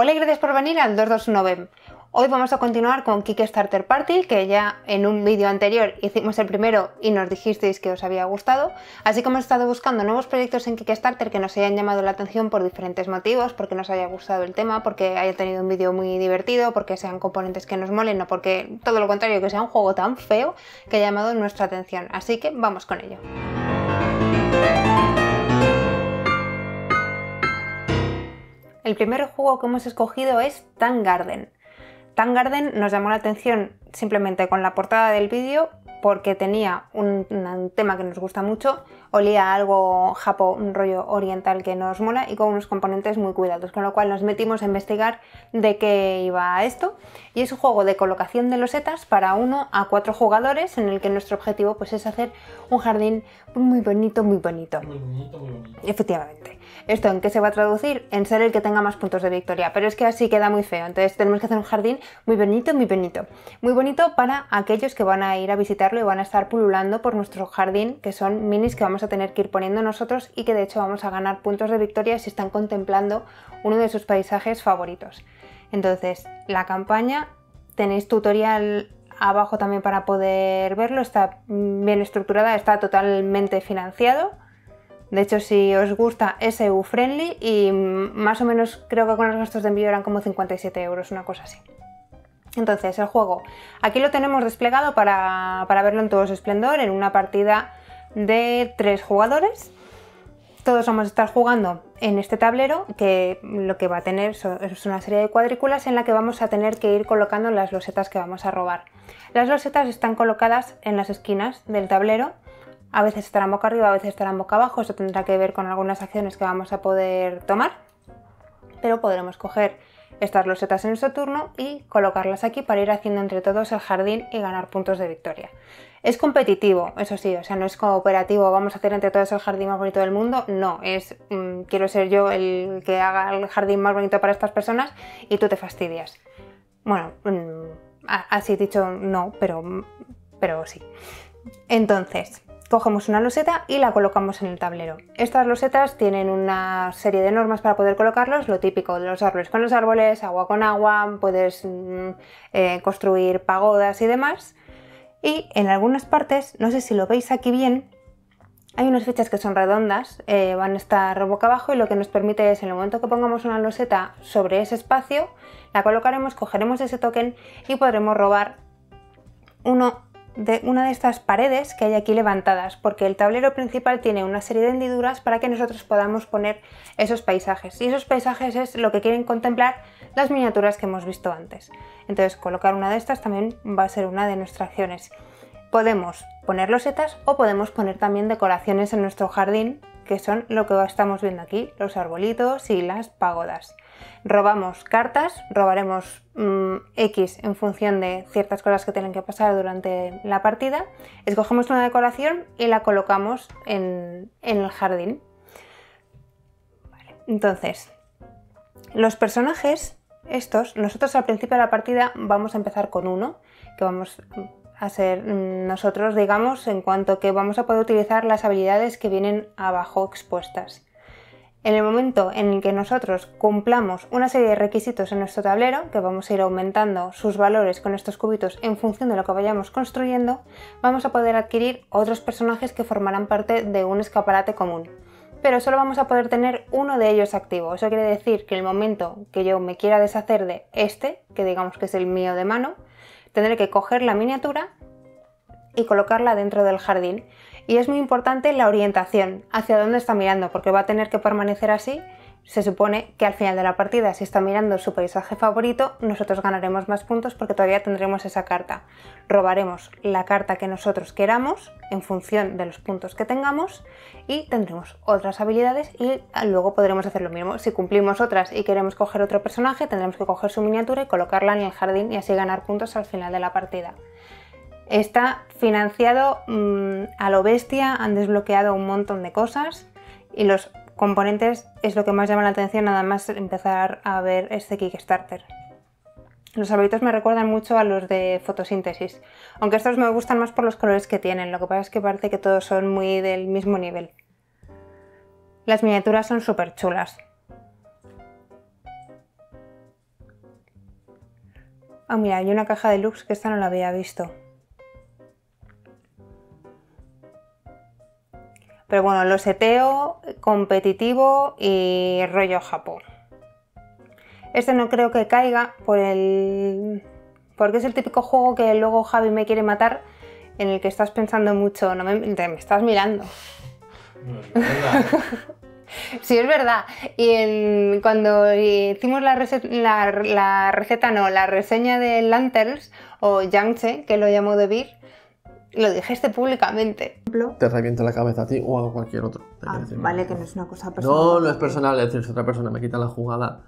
Hola y gracias por venir al 229. Hoy vamos a continuar con Kickstarter Party, que ya en un vídeo anterior hicimos el primero y nos dijisteis que os había gustado. Así que hemos estado buscando nuevos proyectos en Kickstarter que nos hayan llamado la atención por diferentes motivos, porque nos haya gustado el tema, porque haya tenido un vídeo muy divertido, porque sean componentes que nos molen, o porque todo lo contrario, que sea un juego tan feo que haya llamado nuestra atención. Así que vamos con ello. El primer juego que hemos escogido es Tan Garden. Tan Garden nos llamó la atención simplemente con la portada del vídeo porque tenía un, tema que nos gusta mucho, olía algo japo, un rollo oriental que nos mola y con unos componentes muy cuidados, con lo cual nos metimos a investigar de qué iba esto. Y es un juego de colocación de losetas para uno a cuatro jugadores en el que nuestro objetivo pues, es hacer un jardín muy bonito, muy bonito. Muy bonito, muy bonito. Efectivamente. ¿Esto en qué se va a traducir? En ser el que tenga más puntos de victoria, pero es que así queda muy feo, entonces tenemos que hacer un jardín muy bonito, muy bonito. Muy bonito para aquellos que van a ir a visitarlo y van a estar pululando por nuestro jardín, que son minis que vamos a tener que ir poniendo nosotros y que de hecho vamos a ganar puntos de victoria si están contemplando uno de sus paisajes favoritos. Entonces, la campaña, tenéis tutorial abajo también para poder verlo, está bien estructurada, está totalmente financiado de hecho, si os gusta, es EU friendly y más o menos creo que con los gastos de envío eran como 57 euros, una cosa así. Entonces, el juego. Aquí lo tenemos desplegado para, verlo en todo su esplendor, en una partida de tres jugadores. Todos vamos a estar jugando en este tablero que lo que va a tener es una serie de cuadrículas en la que vamos a tener que ir colocando las losetas que vamos a robar. Las losetas están colocadas en las esquinas del tablero a veces estarán boca arriba, a veces estarán boca abajo, eso tendrá que ver con algunas acciones que vamos a poder tomar, pero podremos coger estas losetas en nuestro turno y colocarlas aquí para ir haciendo entre todos el jardín y ganar puntos de victoria. Es competitivo, eso sí, o sea, no es cooperativo, vamos a hacer entre todos el jardín más bonito del mundo, no, es mm, quiero ser yo el que haga el jardín más bonito para estas personas y tú te fastidias. Bueno, mm, así dicho no, pero, pero sí. Entonces, cogemos una loseta y la colocamos en el tablero. Estas losetas tienen una serie de normas para poder colocarlos, lo típico de los árboles con los árboles, agua con agua, puedes mm, eh, construir pagodas y demás. Y en algunas partes, no sé si lo veis aquí bien, hay unas fichas que son redondas, eh, van a estar boca abajo y lo que nos permite es en el momento que pongamos una loseta sobre ese espacio, la colocaremos, cogeremos ese token y podremos robar uno de una de estas paredes que hay aquí levantadas, porque el tablero principal tiene una serie de hendiduras para que nosotros podamos poner esos paisajes. Y esos paisajes es lo que quieren contemplar las miniaturas que hemos visto antes. Entonces colocar una de estas también va a ser una de nuestras acciones. Podemos poner losetas o podemos poner también decoraciones en nuestro jardín, que son lo que estamos viendo aquí, los arbolitos y las pagodas robamos cartas, robaremos mm, X en función de ciertas cosas que tienen que pasar durante la partida, escogemos una decoración y la colocamos en, el jardín. Entonces, los personajes, estos, nosotros al principio de la partida vamos a empezar con uno, que vamos a ser nosotros, digamos, en cuanto que vamos a poder utilizar las habilidades que vienen abajo expuestas. En el momento en el que nosotros cumplamos una serie de requisitos en nuestro tablero, que vamos a ir aumentando sus valores con estos cubitos en función de lo que vayamos construyendo, vamos a poder adquirir otros personajes que formarán parte de un escaparate común. Pero solo vamos a poder tener uno de ellos activo. Eso quiere decir que en el momento que yo me quiera deshacer de este, que digamos que es el mío de mano, tendré que coger la miniatura y colocarla dentro del jardín. Y es muy importante la orientación, hacia dónde está mirando, porque va a tener que permanecer así. Se supone que al final de la partida, si está mirando su paisaje favorito, nosotros ganaremos más puntos porque todavía tendremos esa carta. Robaremos la carta que nosotros queramos en función de los puntos que tengamos y tendremos otras habilidades y luego podremos hacer lo mismo. Si cumplimos otras y queremos coger otro personaje, tendremos que coger su miniatura y colocarla en el jardín y así ganar puntos al final de la partida. Está financiado mm, a lo bestia, han desbloqueado un montón de cosas y los componentes es lo que más llama la atención nada más empezar a ver este Kickstarter. Los arbolitos me recuerdan mucho a los de fotosíntesis, aunque estos me gustan más por los colores que tienen, lo que pasa es que parece que todos son muy del mismo nivel. Las miniaturas son súper chulas. Ah, mira, hay una caja de lux que esta no la había visto. Pero bueno, lo seteo, competitivo y rollo Japón. Este no creo que caiga por el... porque es el típico juego que luego Javi me quiere matar, en el que estás pensando mucho, no me, me estás mirando. sí, es verdad. Y cuando hicimos la, la, receta, no, la reseña de Lanterns o Yangtze, que lo llamó de Beer, lo dijiste públicamente. Te reviento la cabeza a ti o a cualquier otro. Ah, vale, que no es una cosa personal. No, no es personal, es decir, si otra persona me quita la jugada.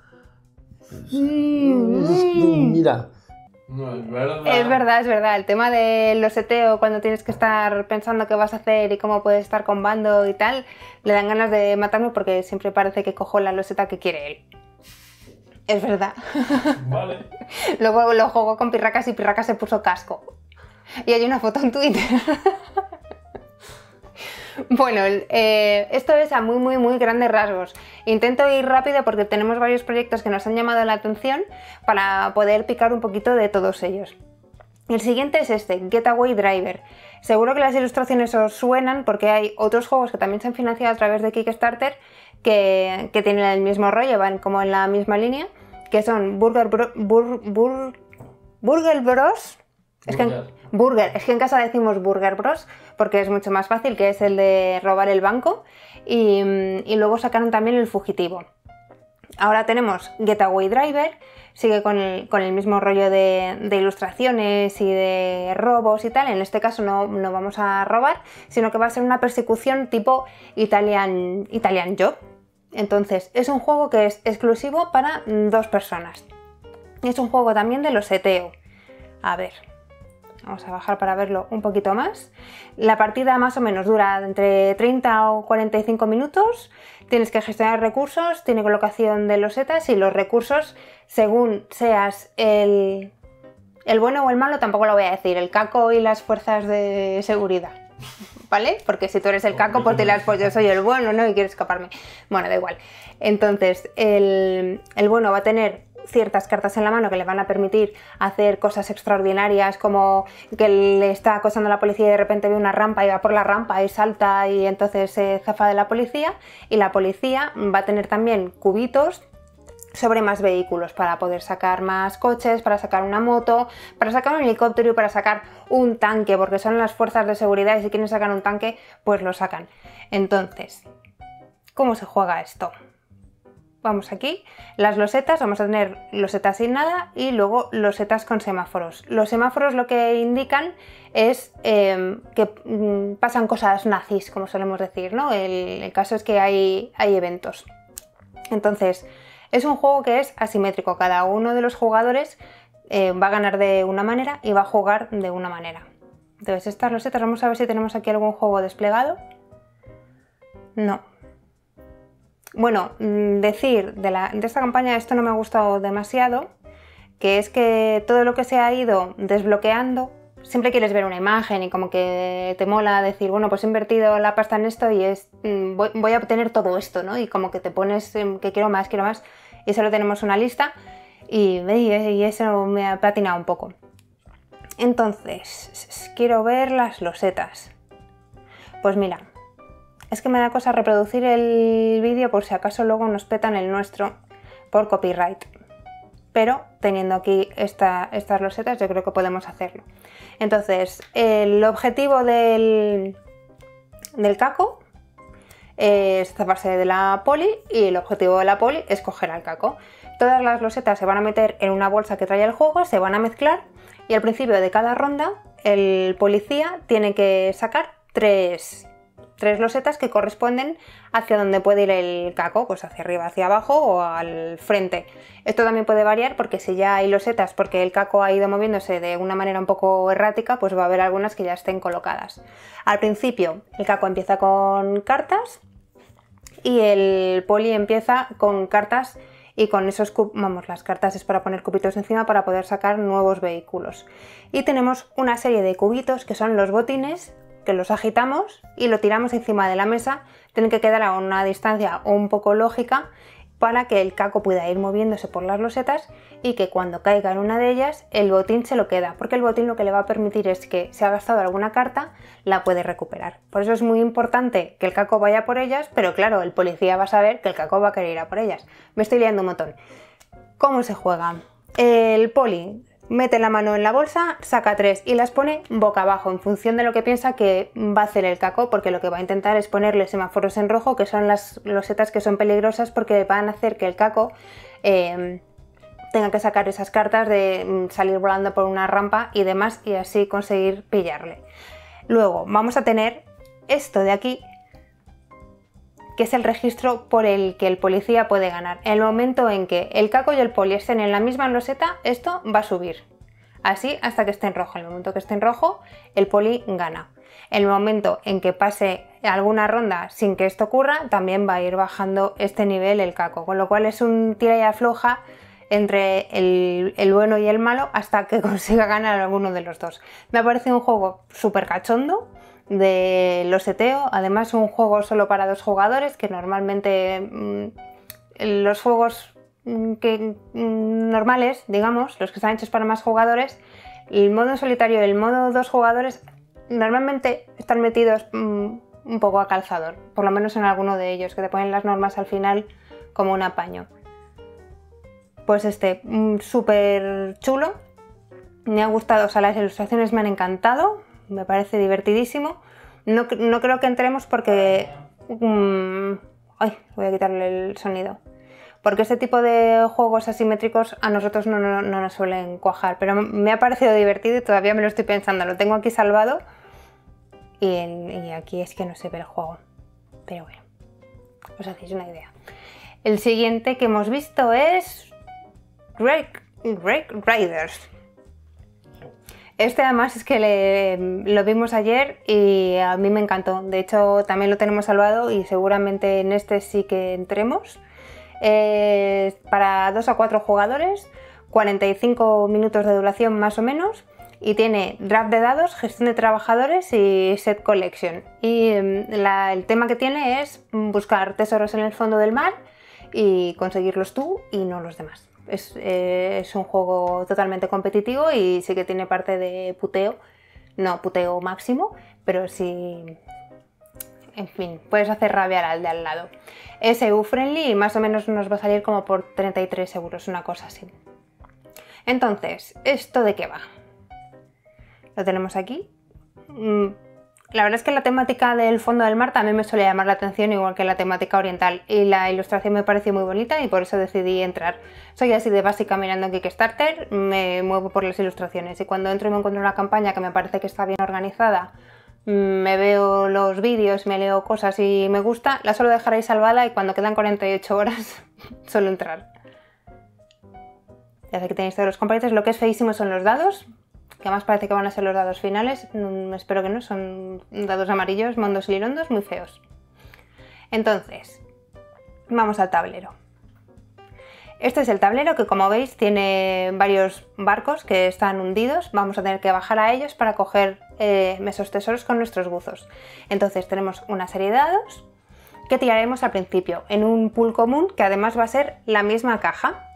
Mm. Mira. No, es verdad. Es verdad, es verdad. El tema de los seteo cuando tienes que estar pensando qué vas a hacer y cómo puedes estar con bando y tal, le dan ganas de matarme porque siempre parece que cojo la loseta que quiere él. Es verdad. Vale. Luego lo juego con Pirracas y Pirracas se puso casco. Y hay una foto en Twitter. Bueno, eh, esto es a muy, muy, muy grandes rasgos. Intento ir rápido porque tenemos varios proyectos que nos han llamado la atención para poder picar un poquito de todos ellos. El siguiente es este, Getaway Driver. Seguro que las ilustraciones os suenan porque hay otros juegos que también se han financiado a través de Kickstarter que, tienen el mismo rollo, van como en la misma línea, que son Burger, Burger Bros. Es que, Burger, es que en casa decimos Burger Bros. porque es mucho más fácil, que es el de robar el banco. Y, luego sacaron también el fugitivo. Ahora tenemos Getaway Driver, sigue con el, mismo rollo de, ilustraciones y de robos y tal. En este caso no, vamos a robar, sino que va a ser una persecución tipo Italian, Italian Job. Entonces, es un juego que es exclusivo para dos personas. Es un juego también de los seteo. A ver, Vamos a bajar para verlo un poquito más. La partida más o menos dura entre 30 o 45 minutos. Tienes que gestionar recursos, tiene colocación de losetas y los recursos, según seas el, el bueno o el malo, tampoco lo voy a decir, el caco y las fuerzas de seguridad. ¿Vale? Porque si tú eres el caco, pues dirás, pues yo soy el bueno, ¿no? Y quiero escaparme. Bueno, da igual. Entonces, el, el bueno va a tener ciertas cartas en la mano que le van a permitir hacer cosas extraordinarias como que le está acosando a la policía y de repente ve una rampa y va por la rampa y salta y entonces se zafa de la policía y la policía va a tener también cubitos sobre más vehículos para poder sacar más coches, para sacar una moto, para sacar un helicóptero y para sacar un tanque, porque son las fuerzas de seguridad y si quieren sacar un tanque, pues lo sacan. Entonces, ¿cómo se juega esto? Vamos aquí, las losetas, vamos a tener losetas sin nada y luego losetas con semáforos. Los semáforos lo que indican es em, que mm, pasan cosas nazis, como solemos decir, ¿no? El, caso es que hay, hay eventos. Entonces, es un juego que es asimétrico, cada uno de los jugadores eh, va a ganar de una manera y va a jugar de una manera. Entonces, estas losetas, vamos a ver si tenemos aquí algún juego desplegado. No, bueno, mm, decir de, esta campaña esto no me ha gustado demasiado, que es que todo lo que se ha ido desbloqueando, siempre quieres ver una imagen y como que te mola decir, bueno, pues he invertido la pasta en esto y es, mm, voy, a obtener todo esto, ¿no? Y como que te pones que quiero más, quiero más, y solo tenemos una lista y, y eso me ha patinado un poco. Entonces, quiero ver las losetas. Pues mira, es que me da cosa reproducir el vídeo por si acaso luego nos petan el nuestro por copyright. Pero teniendo aquí estas losetas yo creo que podemos hacerlo. Entonces, el objetivo del, del caco es zafarse de la poli y el objetivo de la poli es coger al caco. Todas las losetas se van a meter en una bolsa que trae el juego, se van a mezclar y al principio de cada ronda el policía tiene que sacar tres, tres losetas que corresponden hacia donde puede ir el caco, pues hacia arriba, hacia abajo o al frente. Esto también puede variar porque si ya hay losetas porque el caco ha ido moviéndose de una manera un poco errática, pues va a haber algunas que ya estén colocadas. Al principio el caco empieza con cartas y el poli empieza con cartas y con esos vamos, las cartas es para poner cubitos encima para poder sacar nuevos vehículos. Y tenemos una serie de cubitos que son los botines que los agitamos y lo tiramos encima de la mesa, tienen que quedar a una distancia un poco lógica para que el caco pueda ir moviéndose por las losetas y que cuando caiga en una de ellas el botín se lo queda, porque el botín lo que le va a permitir es que si ha gastado alguna carta la puede recuperar. Por eso es muy importante que el caco vaya por ellas, pero claro, el policía va a saber que el caco va a querer ir a por ellas. Me estoy liando un montón. ¿Cómo se juega? El poli mete la mano en la bolsa, saca tres y las pone boca abajo en función de lo que piensa que va a hacer el caco, porque lo que va a intentar es ponerle semáforos en rojo, que son las losetas que son peligrosas porque van a hacer que el caco eh, tenga que sacar esas cartas de mm, salir volando por una rampa y demás y así conseguir pillarle. Luego vamos a tener esto de aquí que es el registro por el que el policía puede ganar. El momento en que el caco y el poli estén en la misma loseta, esto va a subir. Así hasta que esté en rojo. El momento que esté en rojo, el poli gana. El momento en que pase alguna ronda sin que esto ocurra, también va a ir bajando este nivel el caco. Con lo cual es un tira y afloja entre el, el, bueno y el malo hasta que consiga ganar alguno de los dos. Me parece un juego súper cachondo de loseteo. Además, un juego solo para dos jugadores, que normalmente mmm, los juegos mm, que, mmm, normales, digamos, los que están hechos para más jugadores, el modo solitario y el modo dos jugadores normalmente están metidos un poco a calzador, por lo menos en alguno de ellos, que te ponen las normas al final como un apaño. Pues este, súper chulo, me ha gustado, o sea, las ilustraciones me han encantado, me parece divertidísimo. No, no creo que entremos porque... Um, ay, voy a quitarle el sonido. Porque este tipo de juegos asimétricos a nosotros no, no, no, nos suelen cuajar. Pero me ha parecido divertido y todavía me lo estoy pensando. Lo tengo aquí salvado. Y, aquí es que no se ve el juego. Pero bueno, os hacéis una idea. El siguiente que hemos visto es... Rake, Rake Riders. Este además es que le, lo vimos ayer y a mí me encantó. De hecho, también lo tenemos salvado y seguramente en este sí que entremos. Eh, para 2 a 4 jugadores, 45 minutos de duración más o menos. Y tiene draft de dados, gestión de trabajadores y set collection. Y la, el tema que tiene es buscar tesoros en el fondo del mar y conseguirlos tú y no los demás. Es, eh, es, un juego totalmente competitivo y sí que tiene parte de puteo, no puteo máximo, pero sí, en fin, puedes hacer rabiar al de al lado. Es EU friendly y más o menos nos va a salir como por 33 euros, una cosa así. Entonces, ¿esto de qué va? Lo tenemos aquí. La verdad es que la temática del fondo del mar también me suele llamar la atención, igual que la temática oriental, y la ilustración me pareció muy bonita y por eso decidí entrar. Soy así de básica mirando Kickstarter, me muevo por las ilustraciones y cuando entro y me encuentro una campaña que me parece que está bien organizada, me veo los vídeos, me leo cosas y me gusta, la suelo dejar ahí salvada y cuando quedan 48 horas suelo entrar. Ya sé que tenéis todos los componentes, lo que es feísimo son los dados, que además parece que van a ser los dados finales, mm, espero que no, son dados amarillos, mondos y lirondos, muy feos. Entonces, vamos al tablero. Este es el tablero que como veis tiene varios barcos que están hundidos, vamos a tener que bajar a ellos para coger eh, esos tesoros con nuestros buzos. Entonces tenemos una serie de dados que tiraremos al principio en un pool común que además va a ser la misma caja,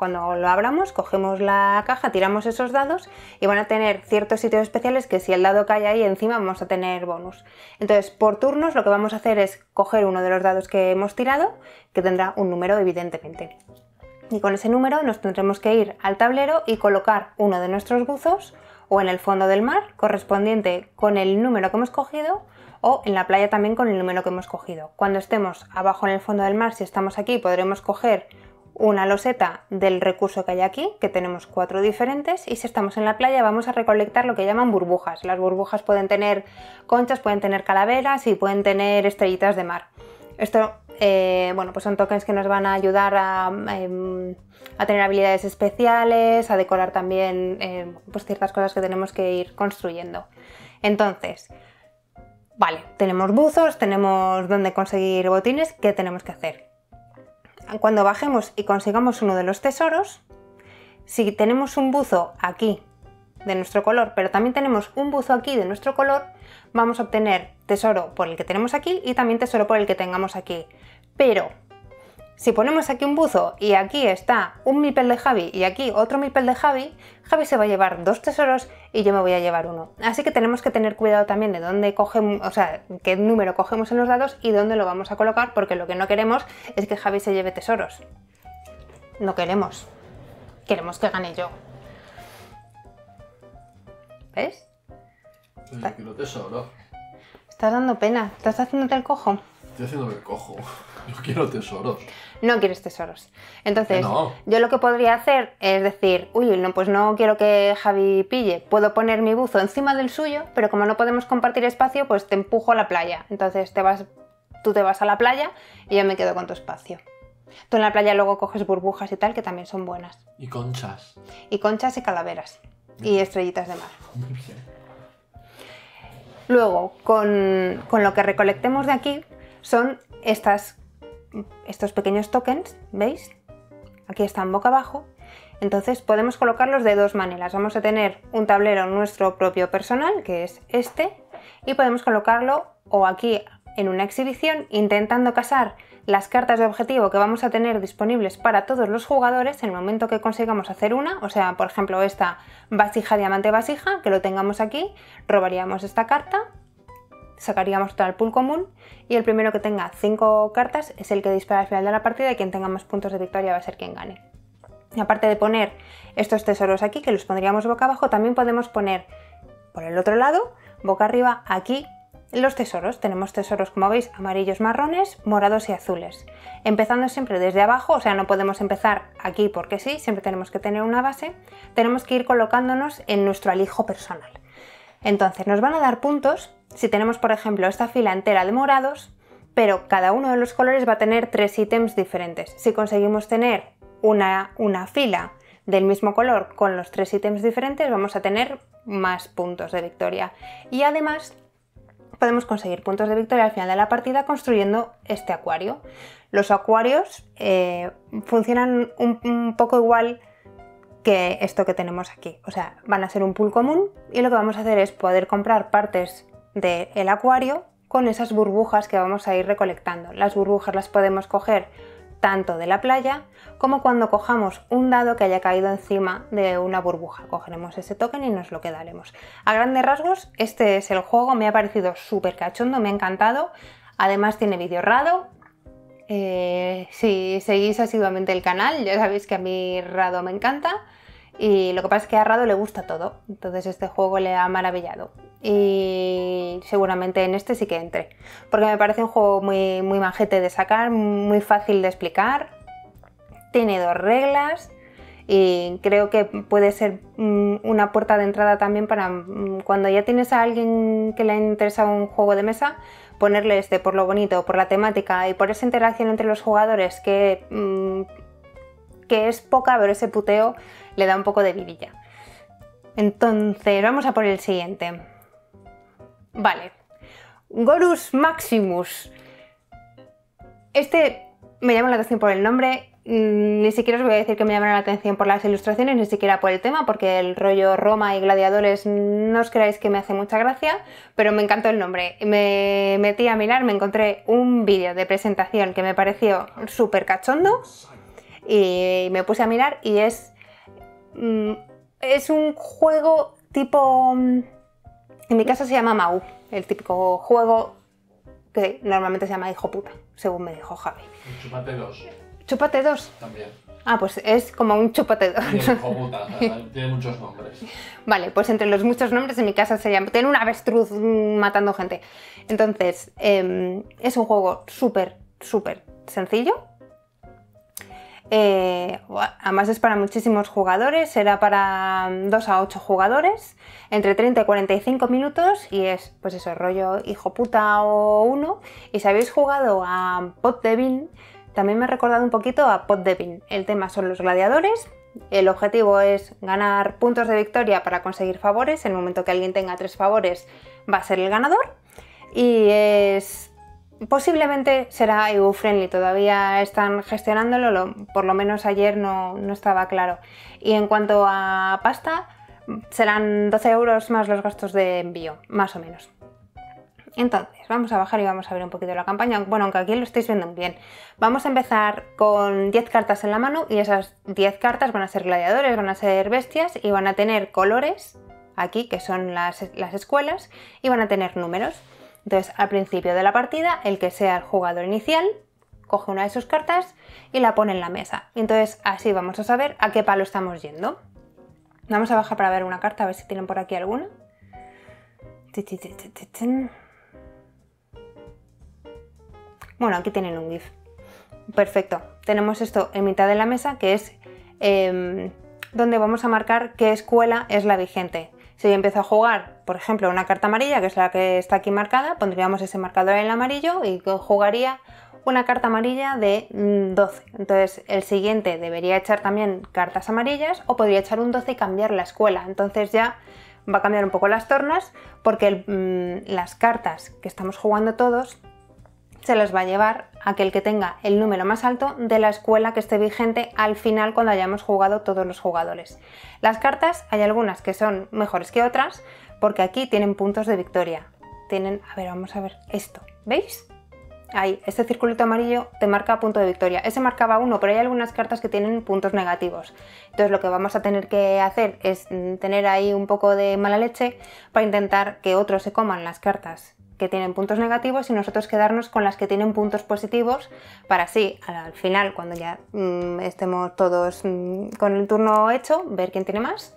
cuando lo abramos, cogemos la caja, tiramos esos dados y van a tener ciertos sitios especiales que si el dado cae ahí encima vamos a tener bonus. Entonces, por turnos lo que vamos a hacer es coger uno de los dados que hemos tirado, que tendrá un número evidentemente. Y con ese número nos tendremos que ir al tablero y colocar uno de nuestros buzos o en el fondo del mar, correspondiente con el número que hemos cogido, o en la playa también con el número que hemos cogido. Cuando estemos abajo en el fondo del mar, si estamos aquí, podremos coger una loseta del recurso que hay aquí, que tenemos cuatro diferentes, y si estamos en la playa vamos a recolectar lo que llaman burbujas. Las burbujas pueden tener conchas, pueden tener calaveras y pueden tener estrellitas de mar. Esto, eh, bueno, pues son tokens que nos van a ayudar a, eh, a tener habilidades especiales, a decorar también eh, pues ciertas cosas que tenemos que ir construyendo. Entonces, vale, tenemos buzos, tenemos dónde conseguir botines, ¿qué tenemos que hacer? Cuando bajemos y consigamos uno de los tesoros, si tenemos un buzo aquí de nuestro color, pero también tenemos un buzo aquí de nuestro color, vamos a obtener tesoro por el que tenemos aquí y también tesoro por el que tengamos aquí. Pero si ponemos aquí un buzo y aquí está un mipel de Javi y aquí otro mipel de Javi, Javi se va a llevar dos tesoros y yo me voy a llevar uno. Así que tenemos que tener cuidado también de dónde cogemos, o sea, qué número cogemos en los dados y dónde lo vamos a colocar, porque lo que no queremos es que Javi se lleve tesoros. No queremos. Queremos que gane yo. ¿Ves? Quiero tesoro. Estás dando pena. ¿Estás haciéndote el cojo? Estoy haciéndome el cojo. Yo quiero tesoros. No quieres tesoros. Entonces, no. yo lo que podría hacer es decir, uy, no, pues no quiero que Javi pille. Puedo poner mi buzo encima del suyo, pero como no podemos compartir espacio, pues te empujo a la playa. Entonces te vas, tú te vas a la playa y yo me quedo con tu espacio. Tú en la playa luego coges burbujas y tal, que también son buenas. Y conchas. Y conchas y calaveras. Y estrellitas de mar. Muy bien. Luego, con, con lo que recolectemos de aquí, son estos pequeños tokens, ¿veis? Aquí están boca abajo. Entonces podemos colocarlos de dos maneras. Vamos a tener un tablero nuestro propio personal, que es este, y podemos colocarlo o aquí en una exhibición, intentando casar las cartas de objetivo que vamos a tener disponibles para todos los jugadores en el momento que consigamos hacer una. O sea, por ejemplo, esta vasija, diamante, vasija, que lo tengamos aquí, robaríamos esta carta, sacaríamos todo el pool común y el primero que tenga 5 cartas es el que dispara al final de la partida y quien tenga más puntos de victoria va a ser quien gane. Y aparte de poner estos tesoros aquí, que los pondríamos boca abajo, también podemos poner por el otro lado, boca arriba, aquí los tesoros. Tenemos tesoros, como veis, amarillos, marrones, morados y azules. Empezando siempre desde abajo, o sea, no podemos empezar aquí porque sí, siempre tenemos que tener una base. Tenemos que ir colocándonos en nuestro alijo personal. Entonces, nos van a dar puntos si tenemos, por ejemplo, esta fila entera de morados, pero cada uno de los colores va a tener tres ítems diferentes. Si conseguimos tener una, una fila del mismo color con los tres ítems diferentes, vamos a tener más puntos de victoria. Y además, podemos conseguir puntos de victoria al final de la partida construyendo este acuario. Los acuarios eh, funcionan un, un poco igual que esto que tenemos aquí. O sea, van a ser un pool común y lo que vamos a hacer es poder comprar partes del acuario con esas burbujas que vamos a ir recolectando. Las burbujas las podemos coger tanto de la playa como cuando cojamos un dado que haya caído encima de una burbuja. Cogeremos ese token y nos lo quedaremos. A grandes rasgos, este es el juego, me ha parecido súper cachondo, me ha encantado. Además tiene vídeo rado. Eh, si seguís asiduamente el canal, ya sabéis que a mí Rado me encanta. Y lo que pasa es que a Rado le gusta todo, entonces este juego le ha maravillado. Y seguramente en este sí que entre, porque me parece un juego muy, muy manjete de sacar, muy fácil de explicar. Tiene dos reglas y creo que puede ser mm, una puerta de entrada también para mm, cuando ya tienes a alguien que le interesa un juego de mesa, ponerle este por lo bonito, por la temática y por esa interacción entre los jugadores que, mm, que es poca, pero ese puteo le da un poco de vidilla. Entonces, vamos a por el siguiente. Vale. Gorus Maximus. Este me llama la atención por el nombre. mm, Ni siquiera os voy a decir que me llama la atención por las ilustraciones, ni siquiera por el tema, porque el rollo Roma y gladiadores no os creáis que me hace mucha gracia, pero me encantó el nombre. Me metí a mirar, me encontré un vídeo de presentación que me pareció súper cachondo y me puse a mirar y es es un juego tipo mm, en mi casa se llama Mau el típico juego que normalmente se llama hijo puta según me dijo Javi Chúpate dos. chúpate dos También. ah pues es como un chúpate dos hijo puta. Tiene muchos nombres. Vale, pues entre los muchos nombres en mi casa se llama. Tiene un avestruz mm, matando gente. Entonces, em, es un juego súper, súper sencillo. Eh, además es para muchísimos jugadores, será para 2 a 8 jugadores, entre 30 y 45 minutos y es pues eso, rollo hijo puta o uno. Y si habéis jugado a Pot de también me ha recordado un poquito a Pot de. El tema son los gladiadores, el objetivo es ganar puntos de victoria para conseguir favores. En el momento que alguien tenga tres favores va a ser el ganador. Y es posiblemente será EU friendly. Todavía están gestionándolo. lo- por lo menos ayer no, no estaba claro. Y en cuanto a pasta, serán 12 euros más los gastos de envío, más o menos. Entonces, vamos a bajar y vamos a ver un poquito la campaña. Bueno, aunque aquí lo estáis viendo bien. Vamos a empezar con 10 cartas en la mano y esas 10 cartas van a ser gladiadores, van a ser bestias y van a tener colores aquí, que son las, las escuelas, y van a tener números. Entonces, al principio de la partida, el que sea el jugador inicial coge una de sus cartas y la pone en la mesa. Entonces así vamos a saber a qué palo estamos yendo. Vamos a bajar para ver una carta, a ver si tienen por aquí alguna. Bueno, aquí tienen un GIF. Perfecto. Tenemos esto en mitad de la mesa, que es em, donde vamos a marcar qué escuela es la vigente. Si yo empiezo a jugar, por ejemplo, una carta amarilla, que es la que está aquí marcada, pondríamos ese marcador en el amarillo y jugaría una carta amarilla de mm, 12. Entonces el siguiente debería echar también cartas amarillas o podría echar un 12 y cambiar la escuela. Entonces ya va a cambiar un poco las tornas porque mm, las cartas que estamos jugando todos se las va a llevar aquel que tenga el número más alto de la escuela que esté vigente al final cuando hayamos jugado todos los jugadores. Las cartas hay algunas que son mejores que otras porque aquí tienen puntos de victoria. Tienen, a ver, vamos a ver esto, ¿veis? Ahí, este circulito amarillo te marca punto de victoria. Ese marcaba uno, pero hay algunas cartas que tienen puntos negativos. Entonces lo que vamos a tener que hacer es mm, tener ahí un poco de mala leche para intentar que otros se coman las cartas que tienen puntos negativos y nosotros quedarnos con las que tienen puntos positivos para así, al al final, cuando ya mm, estemos todos mm, con el turno hecho, ver quién tiene más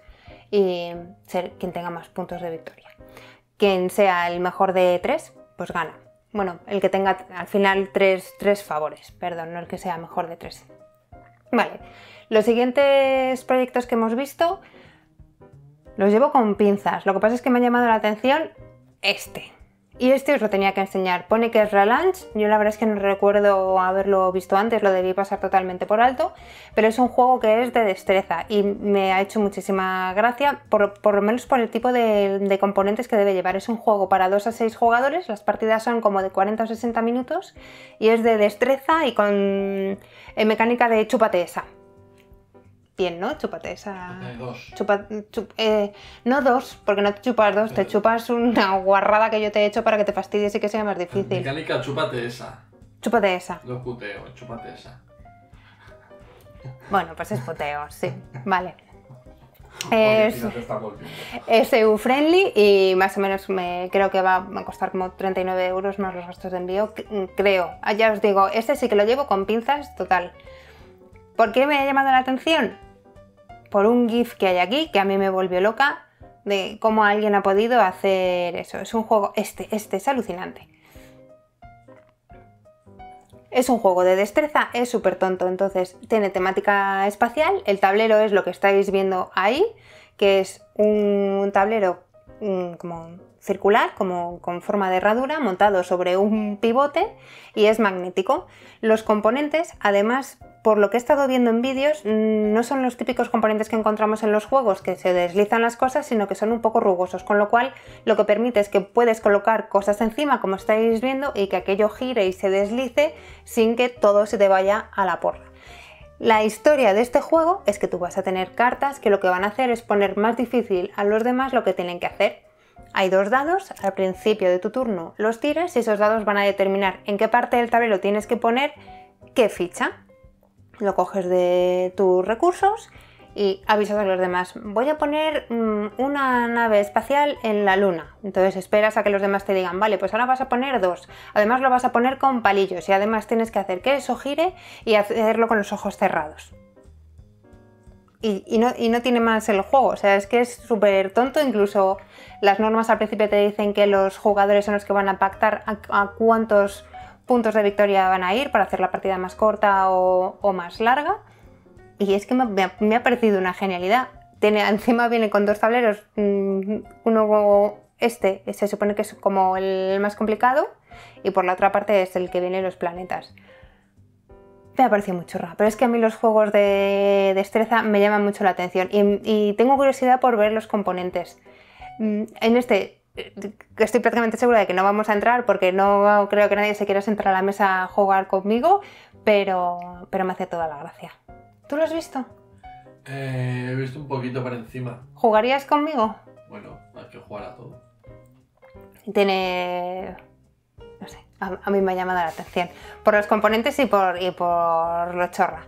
y ser quien tenga más puntos de victoria. Quien sea el mejor de tres, pues gana. Bueno, el que tenga al final tres, tres favores, perdón, no el que sea mejor de tres. Vale, los siguientes proyectos que hemos visto los llevo con pinzas. Lo que pasa es que me ha llamado la atención este. Y este os lo tenía que enseñar. Pone que es Relaunch. Yo la verdad es que no recuerdo haberlo visto antes, lo debí pasar totalmente por alto. Pero es un juego que es de destreza y me ha hecho muchísima gracia, por, lo menos por el tipo de, de componentes que debe llevar. Es un juego para 2 a 6 jugadores, las partidas son como de 40 o 60 minutos y es de destreza y con eh, mecánica de chúpate esa. Bien, ¿no? Chúpate esa. Dos. Chupa- chup- eh, no dos, porque no te chupas dos, te chupas una guarrada que yo te he hecho para que te fastidies y que sea más difícil. Mecánica, chúpate esa. Chúpate esa. No puteo, chúpate esa. Bueno, pues es poteo, sí. Vale. Es, es EU-friendly y más o menos me creo que va a costar como 39 euros más los gastos de envío. Creo. Ah, Ya os digo, este sí que lo llevo con pinzas total. ¿Por qué me ha llamado la atención? Por un GIF que hay aquí que a mí me volvió loca de cómo alguien ha podido hacer eso. Es un juego, este, este es alucinante. Es un juego de destreza, es súper tonto, entonces tiene temática espacial, el tablero es lo que estáis viendo ahí, que es un tablero mm, como circular, como con forma de herradura, montado sobre un pivote y es magnético. Los componentes, además, por lo que he estado viendo en vídeos, mm, no son los típicos componentes que encontramos en los juegos, que se deslizan las cosas, sino que son un poco rugosos, con lo cual lo que permite es que puedes colocar cosas encima, como estáis viendo, y que aquello gire y se deslice sin que todo se te vaya a la porra. La historia de este juego es que tú vas a tener cartas que lo que van a hacer es poner más difícil a los demás lo que tienen que hacer. Hay dos dados, al principio de tu turno los tiras y esos dados van a determinar en qué parte del tablero tienes que poner qué ficha. Lo coges de tus recursos y avisas a los demás. Voy a poner mm, una nave espacial en la luna. Entonces esperas a que los demás te digan, vale, pues ahora vas a poner dos. Además lo vas a poner con palillos y además tienes que hacer que eso gire y hacerlo con los ojos cerrados. Y, no, tiene más el juego, o sea, es que es súper tonto, incluso las normas al principio te dicen que los jugadores son los que van a pactar a, cuántos puntos de victoria van a ir para hacer la partida más corta o, más larga. Y es que me, me ha, me ha parecido una genialidad. Tiene, encima viene con dos tableros, mm, uno este se supone que es como el más complicado y por la otra parte es el que viene los planetas. Me ha parecido muy churra, pero es que a mí los juegos de destreza me llaman mucho la atención y, y tengo curiosidad por ver los componentes. Mm, En este eh, estoy prácticamente segura de que no vamos a entrar porque no creo que nadie se quiera sentar a la mesa a jugar conmigo, pero, pero me hace toda la gracia. ¿Tú lo has visto? Eh, he visto un poquito por encima. ¿Jugarías conmigo? Bueno, hay que jugar a todo. Tiene. A, a mí me ha llamado la atención. Por los componentes y por, y por lo chorra.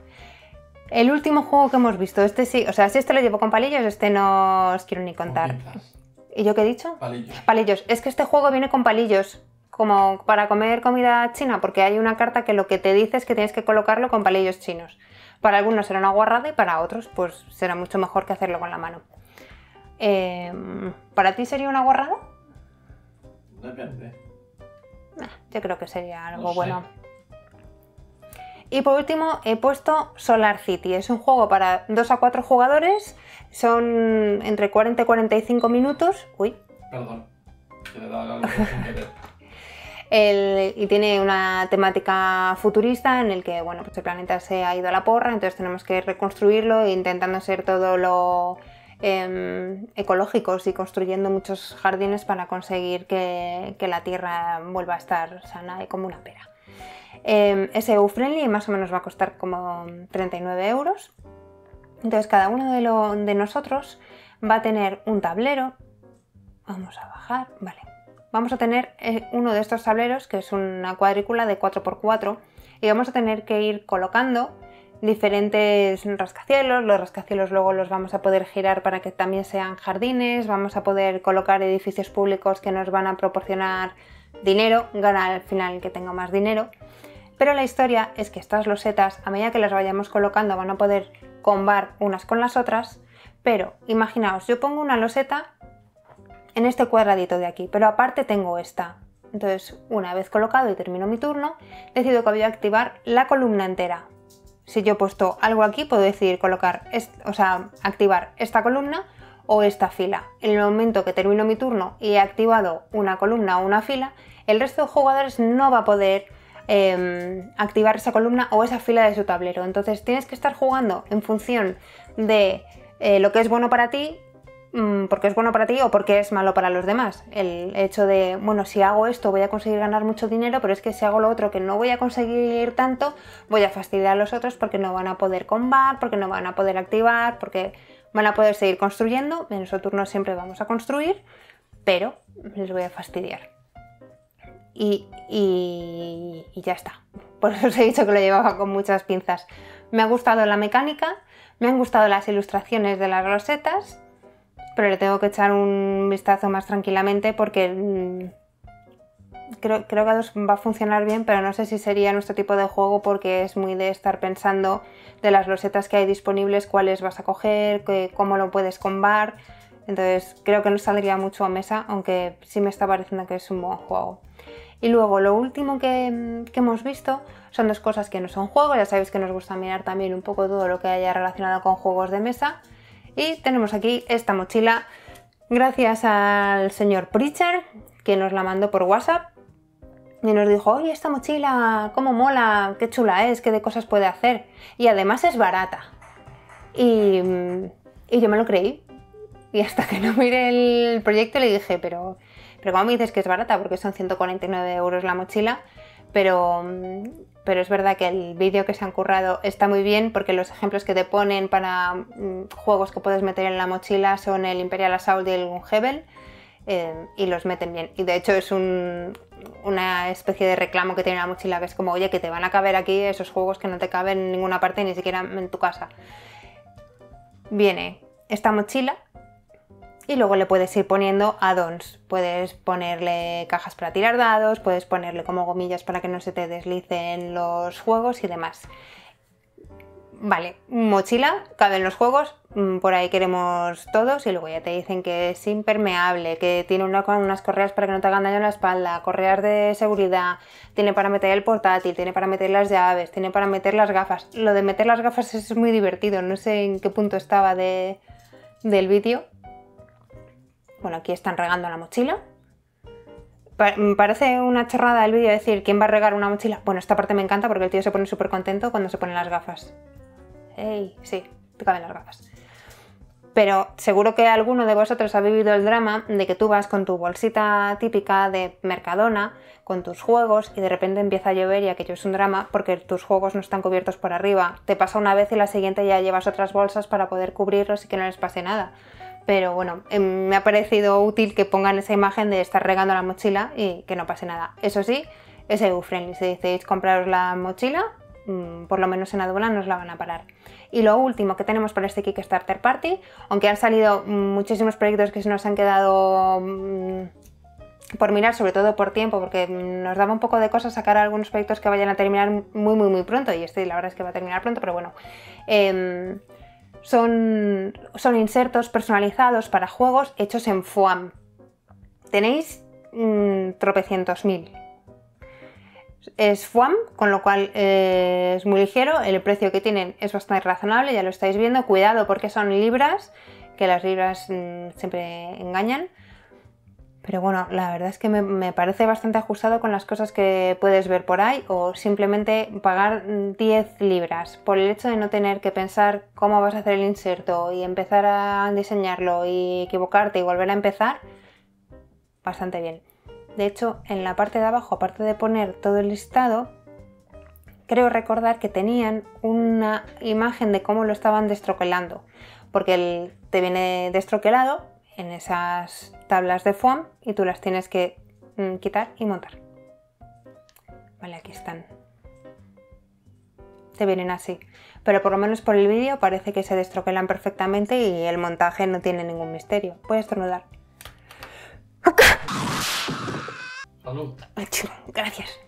El último juego que hemos visto, este sí, o sea, si este lo llevo con palillos, este no os quiero ni contar. ¿Y yo qué he dicho? Palillos. Palillos. Es que este juego viene con palillos, como para comer comida china, porque hay una carta que lo que te dice es que tienes que colocarlo con palillos chinos. Para algunos será una guarrada y para otros, pues será mucho mejor que hacerlo con la mano. Eh, ¿Para ti sería una guarrada? Depende. Yo creo que sería algo No sé. bueno. Y por último he puesto Solar City. Es un juego para 2 a 4 jugadores. Son entre 40 y 45 minutos. Uy. Perdón. Le. El- y tiene una temática futurista en el que bueno, pues el planeta se ha ido a la porra, entonces tenemos que reconstruirlo intentando ser todo lo em, ecológicos y construyendo muchos jardines para conseguir que, la tierra vuelva a estar sana y como una pera. Em, es EU-friendly más o menos va a costar como 39 euros. Entonces cada uno de, de nosotros va a tener un tablero. Vamos a bajar, vale. Vamos a tener eh, uno de estos tableros que es una cuadrícula de 4x4 y vamos a tener que ir colocando diferentes rascacielos. Los rascacielos luego los vamos a poder girar para que también sean jardines. Vamos a poder colocar edificios públicos que nos van a proporcionar dinero. Gana al final que tenga más dinero. Pero la historia es que estas losetas, a medida que las vayamos colocando, van a poder combar unas con las otras. Pero imaginaos, yo pongo una loseta en este cuadradito de aquí, pero aparte tengo esta. Entonces, una vez colocado y termino mi turno, decido que voy a activar la columna entera. Si yo he puesto algo aquí, puedo decidir colocar, o sea, activar esta columna o esta fila. En el momento que termino mi turno y he activado una columna o una fila, el resto de jugadores no va a poder eh, activar esa columna o esa fila de su tablero. Entonces tienes que estar jugando en función de eh, lo que es bueno para ti, porque es bueno para ti o porque es malo para los demás. El hecho de, bueno, si hago esto voy a conseguir ganar mucho dinero, pero es que si hago lo otro que no voy a conseguir tanto, voy a fastidiar a los otros porque no van a poder combar, porque no van a poder activar, porque van a poder seguir construyendo. En su turno siempre vamos a construir, pero les voy a fastidiar. Y, y- y ya está. Por eso os he dicho que lo llevaba con muchas pinzas. Me ha gustado la mecánica, me han gustado las ilustraciones de las rosetas, pero le tengo que echar un vistazo más tranquilamente porque mm, creo, creo que va a funcionar bien, pero no sé si sería nuestro tipo de juego porque es muy de estar pensando de las losetas que hay disponibles, cuáles vas a coger, cómo lo puedes combar. Entonces creo que no saldría mucho a mesa, aunque sí me está pareciendo que es un buen juego. Y luego lo último que, que hemos visto son dos cosas que no son juegos, ya sabéis que nos gusta mirar también un poco todo lo que haya relacionado con juegos de mesa. Y tenemos aquí esta mochila, gracias al señor Pritchard, que nos la mandó por WhatsApp. Y nos dijo, oye, esta mochila, cómo mola, qué chula es, qué de cosas puede hacer. Y además es barata. Y, mm, y yo me lo creí. Y hasta que no miré el proyecto le dije, pero, pero ¿cómo me dices que es barata? Porque son 149 euros la mochila. Pero, mm, pero es verdad que el vídeo que se han currado está muy bien porque los ejemplos que te ponen para mm, juegos que puedes meter en la mochila son el Imperial Assault y el Gunheaven. eh, y los meten bien. Y de hecho es un- una especie de reclamo que tiene la mochila, que es como, oye, que te van a caber aquí esos juegos que no te caben en ninguna parte, ni siquiera en tu casa. Viene esta mochila y luego le puedes ir poniendo add-ons. Puedes ponerle cajas para tirar dados, puedes ponerle como gomillas para que no se te deslicen los juegos y demás. Vale, mochila, caben los juegos, mm, por ahí queremos todos y luego ya te dicen que es impermeable, que tiene una- unas correas para que no te hagan daño en la espalda, correas de seguridad, tiene para meter el portátil, tiene para meter las llaves, tiene para meter las gafas. Lo de meter las gafas es muy divertido, no sé en qué punto estaba de- del vídeo. Bueno, aquí están regando la mochila. Me parece una chorrada el vídeo decir quién va a regar una mochila. Bueno, esta parte me encanta porque el tío se pone súper contento cuando se ponen las gafas. ¡Ey! Sí, te caben las gafas. Pero seguro que alguno de vosotros ha vivido el drama de que tú vas con tu bolsita típica de Mercadona, con tus juegos, y de repente empieza a llover y aquello es un drama porque tus juegos no están cubiertos por arriba. Te pasa una vez y la siguiente ya llevas otras bolsas para poder cubrirlos y que no les pase nada. Pero bueno, em, me ha parecido útil que pongan esa imagen de estar regando la mochila y que no pase nada. Eso sí, es EU-friendly. Si decidéis compraros la mochila, mm, por lo menos en aduana nos la van a parar. Y lo último que tenemos para este Kickstarter Party, aunque han salido muchísimos proyectos que se nos han quedado mm, por mirar, sobre todo por tiempo, porque nos daba un poco de cosas sacar algunos proyectos que vayan a terminar muy, muy, muy pronto, y este la verdad es que va a terminar pronto, pero bueno. Em, son, son insertos personalizados para juegos hechos en FOAM. Tenéis mm, tropecientos mil. Es FOAM, con lo cual eh, es muy ligero, el precio que tienen es bastante razonable, ya lo estáis viendo. Cuidado porque son libras, que las libras mm, siempre engañan. Pero bueno, la verdad es que me, parece bastante ajustado con las cosas que puedes ver por ahí o simplemente pagar 10 libras por el hecho de no tener que pensar cómo vas a hacer el inserto y empezar a diseñarlo y equivocarte y volver a empezar, bastante bien. De hecho, en la parte de abajo, aparte de poner todo el listado, creo recordar que tenían una imagen de cómo lo estaban destroquelando, porque el, te viene destroquelado en esas tablas de foam y tú las tienes que mm, quitar y montar. Vale, aquí están. Te vienen así. Pero por lo menos por el vídeo parece que se destroquelan perfectamente y el montaje no tiene ningún misterio. Puedes estornudar. Salud. Gracias.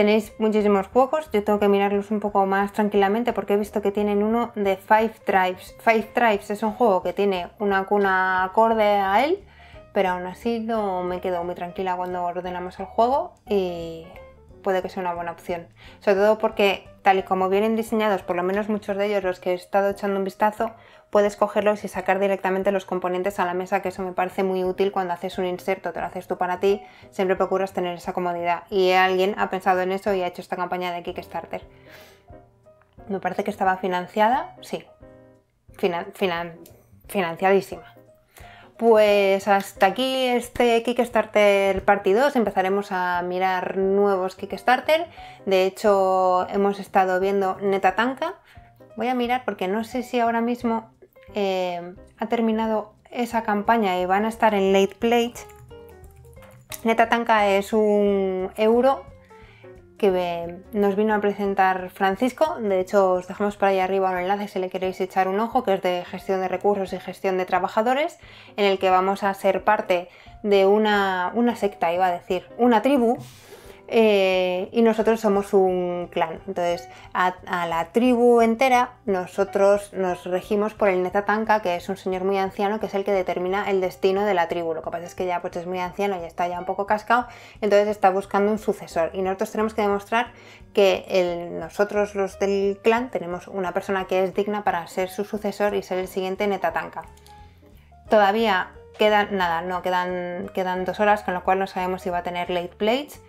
Tenéis muchísimos juegos, yo tengo que mirarlos un poco más tranquilamente porque he visto que tienen uno de Five Tribes. Five Tribes es un juego que tiene una cuna acorde a él, pero aún así no me quedo muy tranquila cuando ordenamos el juego y puede que sea una buena opción. Sobre todo porque tal y como vienen diseñados, por lo menos muchos de ellos los que he estado echando un vistazo, puedes cogerlos y sacar directamente los componentes a la mesa, que eso me parece muy útil cuando haces un inserto, te lo haces tú para ti, siempre procuras tener esa comodidad. Y alguien ha pensado en eso y ha hecho esta campaña de Kickstarter. Me parece que estaba financiada, sí, financiadísima. Pues hasta aquí este Kickstarter Party 2. Empezaremos a mirar nuevos Kickstarter. De hecho, hemos estado viendo Netatanka. Voy a mirar porque no sé si ahora mismo eh, ha terminado esa campaña y van a estar en late plate. Netatanka es un euro que nos vino a presentar Francisco. De hecho, os dejamos por ahí arriba un enlace si le queréis echar un ojo, que es de gestión de recursos y gestión de trabajadores, en el que vamos a ser parte de una secta, iba a decir, una tribu eh, y nosotros somos un clan. Entonces, a, la tribu entera, nosotros nos regimos por el Netatanka, que es un señor muy anciano, que es el que determina el destino de la tribu. Lo que pasa es que ya pues, es muy anciano y está ya un poco cascado, entonces está buscando un sucesor. Y nosotros tenemos que demostrar que nosotros, los del clan, tenemos una persona que es digna para ser su sucesor y ser el siguiente Netatanka. Todavía quedan, nada, no, quedan, quedan dos horas, con lo cual no sabemos si va a tener late plates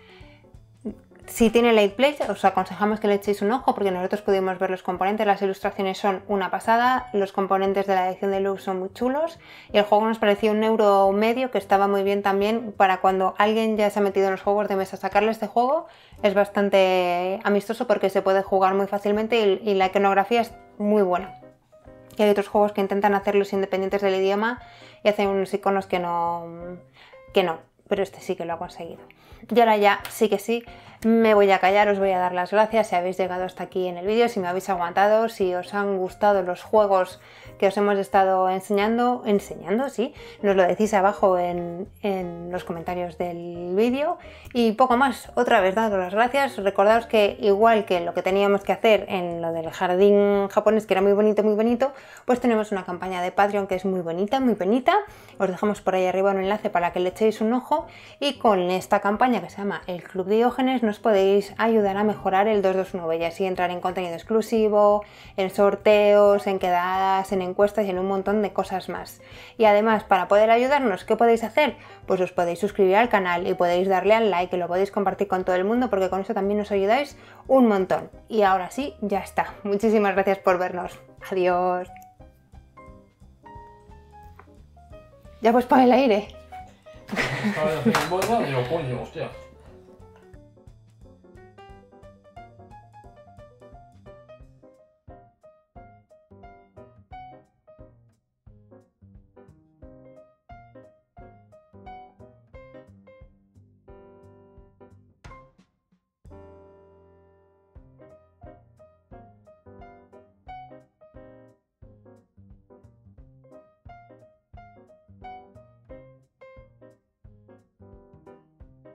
si tiene late play, os aconsejamos que le echéis un ojo porque nosotros pudimos ver los componentes, las ilustraciones son una pasada, los componentes de la edición de Lux son muy chulos y el juego nos pareció un euro medio que estaba muy bien también para cuando alguien ya se ha metido en los juegos de mesa. Sacarle este juego es bastante amistoso porque se puede jugar muy fácilmente y, y la iconografía es muy buena. Y hay otros juegos que intentan hacerlos independientes del idioma y hacen unos iconos que no, que no, pero este sí que lo ha conseguido. Y ahora ya sí que sí, me voy a callar, os voy a dar las gracias si habéis llegado hasta aquí en el vídeo, si me habéis aguantado, si os han gustado los juegos que os hemos estado enseñando, enseñando, sí, nos lo decís abajo en, los comentarios del vídeo. Y poco más, otra vez daros las gracias, recordaos que igual que lo que teníamos que hacer en lo del jardín japonés, que era muy bonito, muy bonito, pues tenemos una campaña de Patreon que es muy bonita, muy bonita, os dejamos por ahí arriba un enlace para que le echéis un ojo. Y con esta campaña que se llama El Club Diógenes nos podéis ayudar a mejorar el 229 y así entrar en contenido exclusivo, en sorteos, en quedadas, en encuestas y en un montón de cosas más. Y además, para poder ayudarnos, ¿qué podéis hacer? Pues os podéis suscribir al canal y podéis darle al like y lo podéis compartir con todo el mundo porque con eso también nos ayudáis un montón. Y ahora sí, ya está. Muchísimas gracias por vernos. Adiós. Ya pues para el aire.